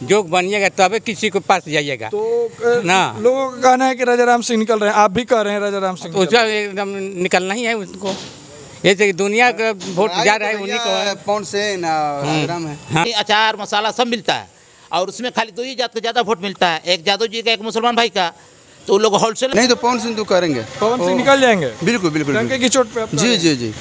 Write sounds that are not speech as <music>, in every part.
जो बनिएगा तबे किसी के पास जाइएगा। तो ना। लोगों का कहना है कि राजा राम सिंह निकल रहे हैं आप भी कह रहे हैं राजा राम सिंह तो उसका एकदम निकलना ही है उसको जैसे दुनिया का वोट जा रहा है उन्हीं को है। पौन सेन राम है? हाँ। अचार मसाला सब मिलता है और उसमें खाली दो ही जात का ज़्यादा वोट मिलता है। एक जादव जी का एक मुसलमान भाई का तो लोग होलसेल नहीं तो पवन सिंह तो करेंगे। पवन सिंह निकल जाएँगे? बिल्कुल बिल्कुल की चोट पे जी जी जी।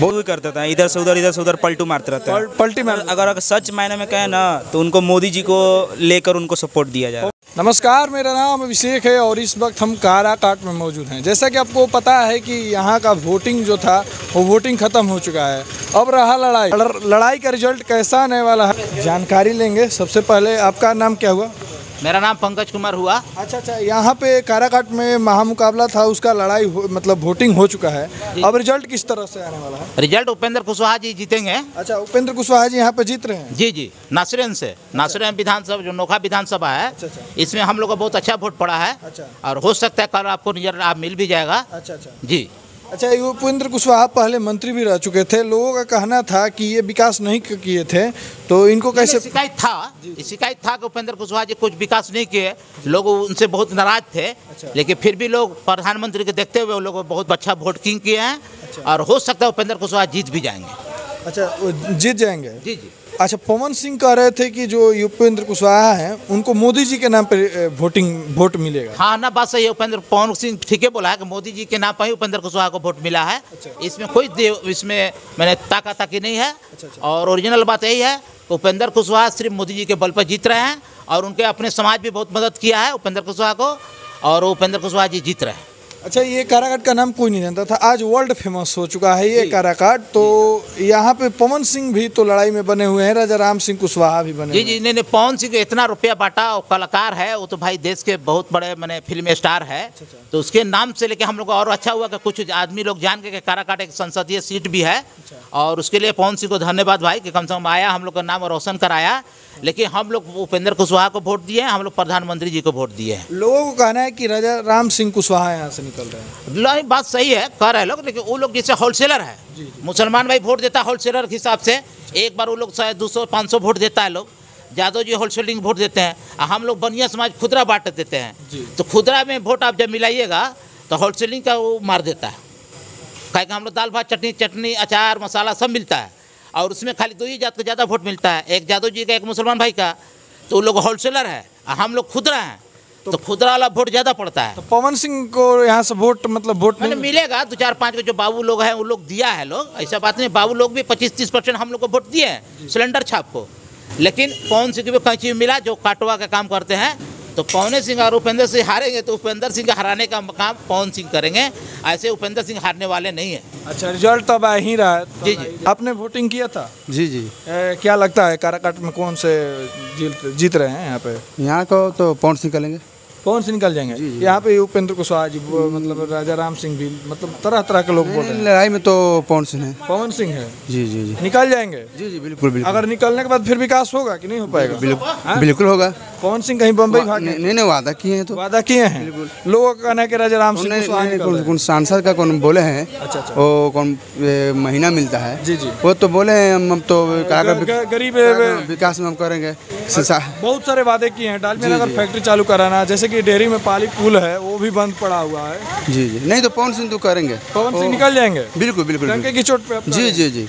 बहुत भी करते थे इधर से उधर इधर से उधर पलटू मारते रहते हैं। पल- पलटी मार अगर अगर सच मायने में कहें ना तो उनको मोदी जी को लेकर उनको सपोर्ट दिया जाए। नमस्कार मेरा नाम अभिषेक है और इस वक्त हम काराकाट में मौजूद हैं। जैसा कि आपको पता है कि यहाँ का वोटिंग जो था वो वोटिंग खत्म हो चुका है। अब रहा लड़ाई। लड़ाई का रिज़ल्ट कैसा आने वाला है जानकारी लेंगे। सबसे पहले आपका नाम क्या हुआ? मेरा नाम पंकज कुमार हुआ। अच्छा अच्छा यहाँ पे काराकाट में महामुकाबला था उसका लड़ाई हो, मतलब वोटिंग हो चुका है। अब रिज़ल्ट किस तरह से आने वाला है? रिज़ल्ट उपेंद्र कुशवाहा जी जीतेंगे। अच्छा उपेंद्र कुशवाहा जी यहाँ पे जीत रहे हैं? जी जी नासिरन से। नासिरन विधानसभा जो नोखा विधानसभा है अच्छा, अच्छा। इसमें हम लोग का बहुत अच्छा वोट पड़ा है। अच्छा। और हो सकता है कल आपको रिज़ल्ट आप मिल भी जाएगा। अच्छा अच्छा। जी। अच्छा ये उपेंद्र कुशवाहा पहले मंत्री भी रह चुके थे। लोगों का कहना था कि ये विकास नहीं किए थे। तो इनको कैसे शिकायत था। शिकायत था कि उपेंद्र कुशवाहा जी कुछ विकास नहीं किए। लोग उनसे बहुत नाराज़ थे। अच्छा। लेकिन फिर भी लोग प्रधानमंत्री के देखते हुए वो लोग बहुत अच्छा वोटिंग किए हैं। और हो सकता है उपेंद्र कुशवाहा जीत भी जाएँगे। अच्छा जीत जाएँगे? जी जी। अच्छा पवन सिंह कह रहे थे कि जो उपेंद्र कुशवाहा हैं उनको मोदी जी के नाम पर वोटिंग वोट मिलेगा। हाँ ना बात सही है उपेंद्र पवन सिंह ठीक है बोला है कि मोदी जी के नाम पर ही उपेंद्र कुशवाहा को वोट मिला है। अच्छा। इसमें कोई देव इसमें मैंने ताका ताकी नहीं है। अच्छा, अच्छा। और ओरिजिनल बात यही है उपेंद्र कुशवाहा सिर्फ़ मोदी जी के बल पर जीत रहे हैं और उनके अपने समाज भी बहुत मदद किया है उपेंद्र कुशवाहा को और उपेंद्र कुशवाहा जी जीत रहे हैं। अच्छा ये काराकाट का नाम कोई नहीं जानता था। आज वर्ल्ड फ़ेमस हो चुका है ये काराकाट। तो यहाँ पे पवन सिंह भी तो लड़ाई में बने हुए हैं राजा राम सिंह कुशवाहा भी बने जी जी नहीं नहीं पवन सिंह को इतना रुपया बांटा और कलाकार है वो तो भाई देश के बहुत बड़े मैंने फ़िल्म स्टार है। तो उसके नाम से लेके हम लोग और अच्छा हुआ कि कुछ आदमी लोग जान के कि काराकाट एक संसदीय सीट भी है। और उसके लिए पवन सिंह को धन्यवाद भाई कि कम से कम आया हम लोग का नाम रोशन कराया। लेकिन हम लोग उपेंद्र कुशवाहा को वोट दिए हैं हम लोग प्रधानमंत्री जी को वोट दिए हैं। लोगों को कहना है कि राजा राम सिंह कुशवाहा यहाँ से निकल रहे हैं। नहीं बात सही है कह रहे हैं लोग लेकिन वो लोग जैसे होलसेलर है। मुसलमान भाई वोट देता है होलसेलर के हिसाब से एक बार वो लोग शायद दो सौ पाँच सौ वोट देता है लोग। यादव जी होलसेलिंग वोट देते हैं और हम लोग बनिया समाज खुदरा बांट देते हैं। तो खुदरा में वोट आप जब मिलाइएगा तो होलसेलिंग का वो मार देता है। काहे कि हम लोग दाल भात चटनी चटनी अचार मसाला सब मिलता है। और उसमें खाली दो ही जात का ज़्यादा वोट मिलता है। एक यादव जी का एक मुसलमान भाई का। तो वो लोग होलसेलर है हम लोग खुदरा हैं। तो खुदरा वाला वोट ज़्यादा पड़ता है। तो पवन सिंह को यहाँ से वोट मतलब वोट नहीं मिलेगा। दो चार पाँच के जो बाबू लोग हैं वो लोग दिया है लोग। ऐसा बात नहीं बाबू लोग भी पच्चीस तीस परसेंट हम लोग को वोट दिए हैं। सिलेंडर छाप को। लेकिन पवन सिंह को कहीं चीज़ मिला जो काटवा का काम करते हैं तो पवन सिंह और उपेंद्र सिंह हारेंगे तो उपेंद्र सिंह का हराने का काम पवन सिंह करेंगे। ऐसे उपेंद्र सिंह हारने वाले नहीं है। अच्छा रिज़ल्ट तब आ ही रहा है। तो जी, जी। आपने वोटिंग किया था? जी जी। ए, क्या लगता है काराकाट में कौन से जीत जीत रहे हैं यहाँ पे? यहाँ को तो पवन सिंह करेंगे कौन से निकल जाएँगे? यहाँ पे उपेंद्र कुशवाहा जी मतलब राजा राम सिंह भी मतलब तरह तरह के लोग बोल रहे हैं। लड़ाई में तो पवन सिंह है। पवन सिंह है? जी जी जी। निकल जाएँगे? जी जी बिल्कुल बिल्कुल। अगर निकलने के बाद फिर विकास होगा कि नहीं हो पाएगा? बिल्कुल बिल्कुल होगा। पवन सिंह कहीं बम्बई भाग नहीं नहीं वादा किए हैं तो। वादा किए हैं? लोगों का कहना है कि राजा राम सिंह कौन कौन सांसद का कौन बोले हैं अच्छा, अच्छा। वो कौन महीना मिलता है। जी, जी। वो तो बोले हैं हम तो गरीब विकास में हम करेंगे। बहुत सारे वादे किए हैं। डालमिया नगर फैक्ट्री चालू कराना जैसे कि डेयरी में पाली पुल है वो भी बंद पड़ा हुआ है। जी जी। नहीं तो पवन सिंह तो करेंगे। पवन सिंह निकल जाएँगे? बिल्कुल बिल्कुल की चोट पे जी जी जी।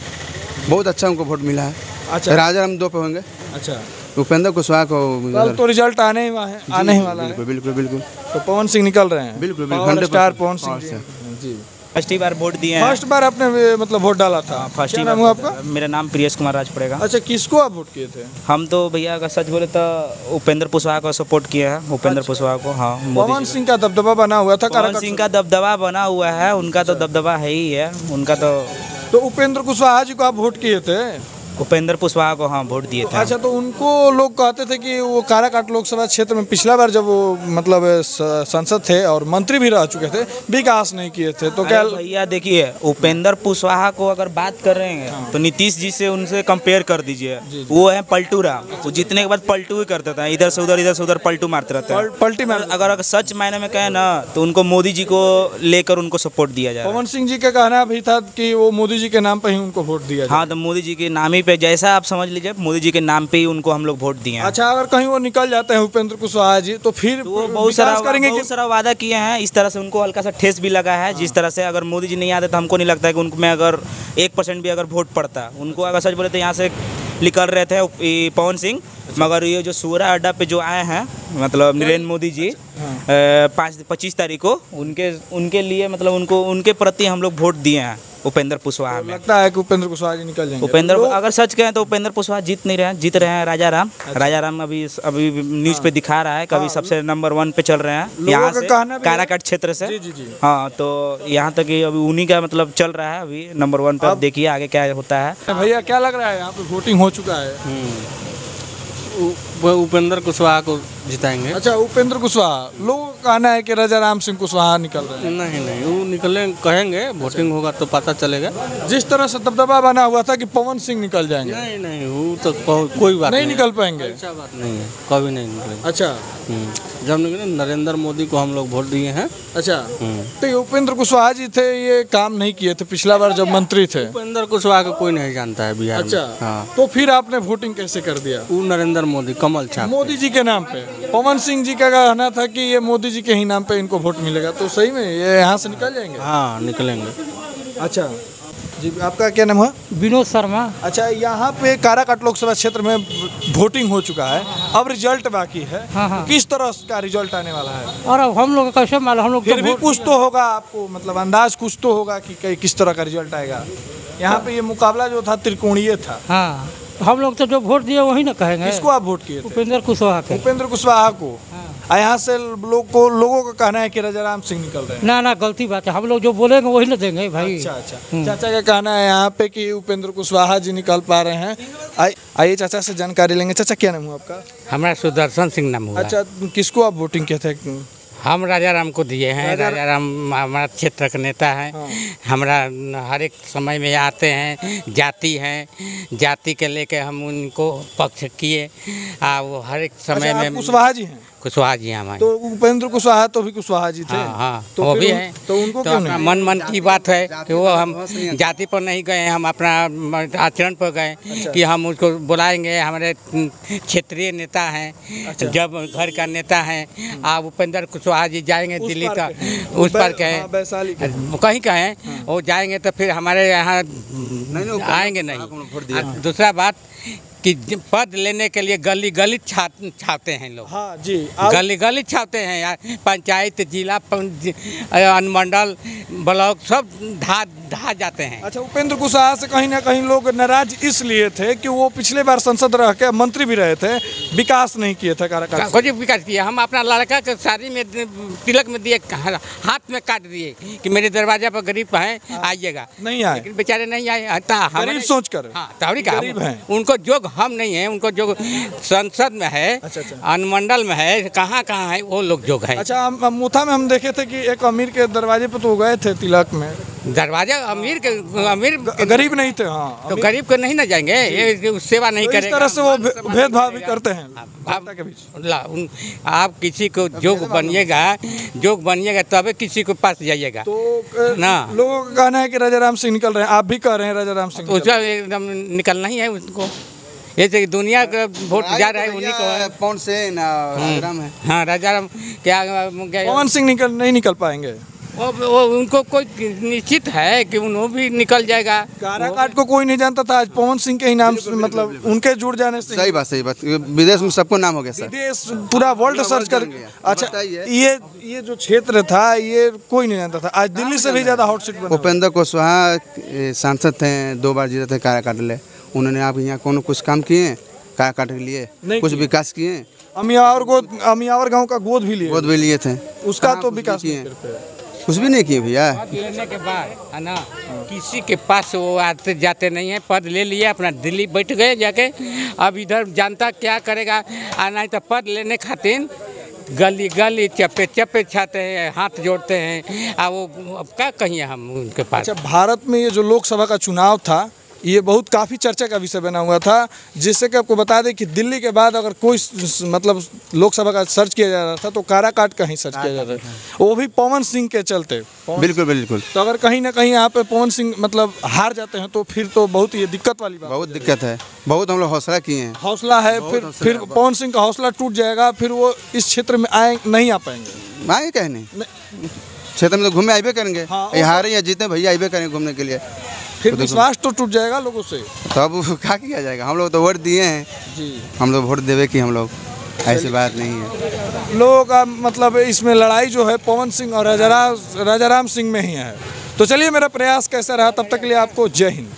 बहुत अच्छा उनको वोट मिला है। अच्छा। राजा राम दो पे होंगे। अच्छा। उपेंद्र कुशवाहा को कल तो रिज़ल्ट आने ही वा- आने ही वाला है। बिल्कुल बिल्कुल बिल्कुल। तो पवन सिंह निकल रहे हैं। बिल्कुल, बिल्कुल, power 100% star Pawan Singh ji. First ही बार वोट दिए हैं। फ़र्स्ट बार आपने मतलब वोट डाला था। फ़र्स्ट ही नाम हुआ आपका? मेरा नाम प्रियस कुमार राज पड़ेगा अच्छा किसको आप वोट किए थे? हम तो भैया अगर सच बोले तो उपेंद्र कुशवाहा को सपोर्ट किया है। उपेंद्र कुशवाहा को हाँ पवन सिंह का दबदबा बना हुआ था पवन सिंह का दबदबा बना हुआ है उनका तो दबदबा है ही है। उनका तो तो उपेंद्र कुशवाहा जी को आप वोट किए थे? उपेंद्र कुशवाहा को हाँ वोट दिए थे अच्छा तो उनको लोग कहते थे कि वो काराकाट लोकसभा क्षेत्र में पिछला बार जब वो मतलब संसद थे और मंत्री भी रह चुके थे विकास नहीं किए थे तो क्या भैया देखिए उपेंद्र कुशवाहा को अगर बात कर रहे हैं तो नीतीश जी से उनसे कंपेयर कर दीजिए। वो है पलटू राम। वो जीतने के बाद पलटू ही करते थे इधर से उधर इधर से उधर पलटू मारते रहते हैं। पलटी मार अगर अगर सच मायने में कहें ना तो उनको मोदी जी को लेकर उनको सपोर्ट दिया जाए पवन सिंह जी का कहना भी था कि वो मोदी जी के नाम पर ही उनको वोट दिया हाँ तो मोदी जी के नाम ही पे जैसा आप समझ लीजिए मोदी जी के नाम पे ही उनको हम लोग वोट दिए हैं। अच्छा अगर कहीं वो निकल जाते हैं उपेंद्र कुशवाहा जी तो फिर तो वो बहुत सारा करेंगे बहुत सारा वादा किए हैं। इस तरह से उनको हल्का सा ठेस भी लगा है। जिस तरह से अगर मोदी जी नहीं आते तो हमको नहीं लगता है कि उनमें अगर एक परसेंट भी अगर वोट पड़ता। उनको अगर सच बोले तो यहाँ से निकल रहे थे पवन सिंह। मगर ये जो सूरा अड्डा पे जो आए हैं मतलब नरेंद्र मोदी जी पाँच पच्चीस तारीख को उनके उनके लिए मतलब उनको उनके प्रति हम लोग वोट दिए हैं उपेंद्र कुशवाहा में। लगता है कि उपेंद्र कुशवाहा जी निकल जाएँगे। उपेंद्र तो अगर सच कहें तो उपेंद्र कुशवाहा जीत नहीं रहे हैं जीत रहे हैं राजा राम अच्छा। राजा राम अभी अभी न्यूज़ हाँ। पे दिखा रहा है कभी हाँ। सबसे नंबर वन पे चल रहे हैं यहाँ से काराकाट क्षेत्र से। जी, जी, जी। हाँ तो यहाँ तक अभी उन्हीं का मतलब चल रहा है अभी नंबर वन पे। देखिए आगे क्या होता है। भैया क्या लग रहा है यहाँ पे? वोटिंग हो चुका है। Ooh. वो उपेंद्र कुशवाहा को जिताएँगे। अच्छा उपेंद्र कुशवाहा। लोगों का कहना है कि राजा राम सिंह कुशवाहा निकल रहे हैं। नहीं नहीं वो निकले कहेंगे वोटिंग होगा तो पता चलेगा। जिस तरह से दबदबा बना हुआ था कि पवन सिंह निकल जाएँगे। नहीं नहीं वो तो कोई बात नहीं नहीं। निकल पाएँगे। ऐसा बात नहीं है कभी नहीं निकलेंगे। अच्छा। हम्म। जब नरेंद्र मोदी को हम लोग वोट दिए हैं। अच्छा। हम्म। तो ये उपेंद्र कुशवाहा जी थे ये काम नहीं किए थे पिछला बार जब मंत्री थे। उपेंद्र कुशवाहा को कोई नहीं जानता है बिहार अच्छा। हाँ। तो फिर आपने वोटिंग कैसे कर दिया? वो नरेंद्र मोदी कमल छाप मोदी जी के नाम पे। पवन सिंह जी का कहना था कि ये मोदी जी के ही नाम पे इनको वोट मिलेगा। तो सही में ये यहाँ से निकल जाएँगे? हाँ निकलेंगे। अच्छा। जी आपका क्या नाम है विनोद शर्मा। अच्छा यहाँ पे काराकाट लोकसभा क्षेत्र में वोटिंग हो चुका है। अब रिज़ल्ट बाकी है। हाँ, हाँ। किस तरह का रिज़ल्ट आने वाला है? और अब हम लोग कैसे मालूम? हम लोग फिर तो भी कुछ तो होगा आपको मतलब अंदाज कुछ तो होगा कि किस तरह का रिज़ल्ट आएगा। यहाँ पे ये मुकाबला जो था त्रिकोणीय था। हाँ। हम लोग तो जो वोट दिए वही ना कहेंगे। किसको आप वोट किए उपेंद्र कुशवाहा के। उपेंद्र कुशवाहा को। यहाँ से लोग को लोगों का कहना है कि राजाराम सिंह निकल रहे हैं। ना ना गलती बात है। हम लोग जो बोलेंगे वही ना देंगे भाई। अच्छा अच्छा। चाचा का कहना है यहाँ पे कि उपेंद्र कुशवाहा जी निकल पा रहे हैं। आइए चाचा से जानकारी लेंगे। चाचा क्या नाम हुआ आपका? हमारा सुदर्शन सिंह नाम हुआ। अच्छा किसको आप वोटिंग किए थे? हम राजा राम को दिए हैं राजा राम हमारा क्षेत्र का नेता है। हमारा हर एक समय में आते हैं जाति हैं जाति के लेके हम उनको पक्ष किए। आ वो हर एक समय अच्छा, में कुशवाहा जी हैं? कुशवाहा जी हमारे। तो उपेंद्र कुशवाहा तो भी कुशवाहा जी थे हाँ हाँ तो वो भी है। तो उनको तो क्यों नहीं? मन मन की बात है कि वो हम जाति पर नहीं गए हम अपना आचरण पर गए अच्छा। कि हम उसको बुलाएँगे। हमारे क्षेत्रीय नेता हैं जब घर का नेता हैं आप उपेंद्र कुशवाहा जी जाएँगे दिल्ली तक उस पर कहें। हाँ। कहीं कहें वो जाएँगे तो फिर हमारे यहाँ आएँगे नहीं। दूसरा बात कि पद लेने के लिए गली गली छा छापते हैं लोग हाँ जी आप गली गली छापते हैं यार पंचायत जिला अनुमंडल ब्लॉक सब धा धा जाते हैं अच्छा उपेंद्र कुशवाहा से कहीं ना कहीं लोग नाराज़ इसलिए थे कि वो पिछले बार संसद रह के मंत्री भी रहे थे विकास नहीं किए थे से। कुछ विकास किया हम अपना लड़का के शादी में तिलक में दिए हाथ में काट दिए कि मेरे दरवाजे पर गरीब हैं आइएगा नहीं आए बेचारे नहीं आए गरीब सोच कर। हाँ गरीब हैं। उनको जोग हम नहीं है उनको जो संसद में है अच्छा, अच्छा। अनुमंडल में है कहाँ कहाँ है वो लोग जो है। अच्छा मुथा में हम देखे थे कि एक अमीर के दरवाजे पर तो गए थे तिलक में। दरवाज़ा अमीर के अमीर गरीब नहीं थे हाँ। तो गरीब को नहीं ना जाएँगे ये सेवा नहीं तो इस करेगा तरह से वो भेदभाव भी करते हैं आप- उन- आप किसी को जोग बनिएगा जोग बनिएगा तबे किसी के पास जाइएगा। तो ना। लोगों का कहना है कि राजा राम सिंह निकल रहे हैं आप भी कह रहे हैं राजा राम सिंह तो उसका एकदम निकलना ही है उनको कि दुनिया का वोट जा रहा है उन्हीं को है। पवन सिंह है। हाँ। राजा राम क्या क्या- पवन सिंह निकल नहीं निकल पाएँगे। वो, वो उनको कोई निश्चित है कि उन्हों भी निकल जाएगा। काराकाट को कोई नहीं जानता था आज पवन सिंह के ही नाम से मतलब उनके जुड़ जाने से। सही बात सही बात। विदेश में सबको नाम हो गया सर। विदेश पूरा वर्ल्ड सर्च कर अच्छा ये ये जो क्षेत्र था ये कोई नहीं जानता था। आज दिल्ली से भी ज़्यादा हॉट सीट बना हुआ है। उपेंद्र कुशवाहा सांसद थे दो बार जीते थे काराकाट ले। उन्होंने आप यहाँ कौन कुछ काम किए काट के लिए कुछ विकास किए? अमियावर गोद अमियावर गाँव का गोद भी लिए। गोद भी लिए थे। उसका तो विकास किए? कुछ भी नहीं किए भैया। लेने के बाद है ना किसी के पास वो आते जाते नहीं है पद ले लिए अपना दिल्ली बैठ गए जाके अब इधर जनता क्या करेगा? आ नहीं तो पद लेने खातिर गली गली चप्पे चप्पे छाते हैं हाथ जोड़ते हैं। आ वो अब क्या कहिए हम उनके पास? अच्छा भारत में ये जो लोकसभा का चुनाव था ये बहुत काफ़ी चर्चा का विषय बना हुआ था जिससे कि आपको बता दें कि दिल्ली के बाद अगर कोई मतलब लोकसभा का सर्च किया जा रहा था तो काराकाट का ही सर्च किया जा रहा था। वो भी पवन सिंह के चलते। बिल्कुल बिल्कुल। तो अगर कहीं ना कहीं यहाँ पे पवन सिंह मतलब हार जाते हैं तो फिर तो बहुत ये दिक्कत वाली बात बहुत दिक्कत है। बहुत हम लोग हौसला किए हैं। हौसला है फिर फिर पवन सिंह का हौसला टूट जाएगा फिर वो इस क्षेत्र में आए नहीं आ पाएँगे। आए कहे नहीं? क्षेत्र में तो घूमे आइबे करेंगे। हाँ, हारे या जीते भैया आइबे करेंगे घूमने के लिए। फिर तो विश्वास तो टूट जाएगा लोगों से। तब अब <laughs> क्या किया जाएगा? हम लोग तो वोट दिए हैं। जी। हम लोग वोट देवे कि हम लोग? ऐसी बात नहीं है। लोगों का मतलब इसमें लड़ाई जो है पवन सिंह और राजाराम राजाराम सिंह में ही है। तो चलिए मेरा प्रयास कैसा रहा तब तक के लिए आपको जय हिंद।